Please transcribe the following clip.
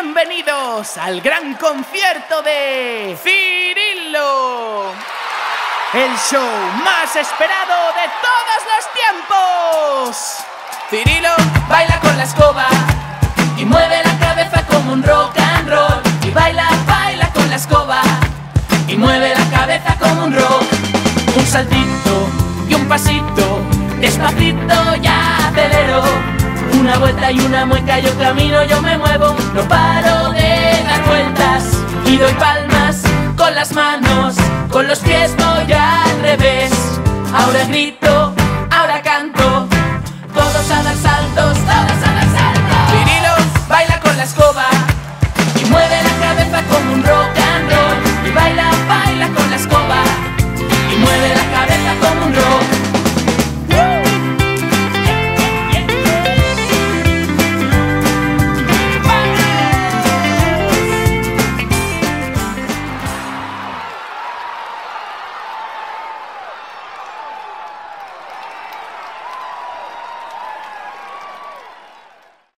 bienvenidos al gran concierto de Cirilo. El show más esperado de todos los tiempos. Cirilo baila con la escoba y mueve la cabeza como un rock and roll. Y baila, baila con la escoba y mueve la cabeza como un rock. Un saltito y un pasito, despacito ya acelero. Una vuelta y una mueca, yo camino, yo me muevo, no paro de dar vueltas y doy palmas con las manos, con los pies voy al revés. Ahora grito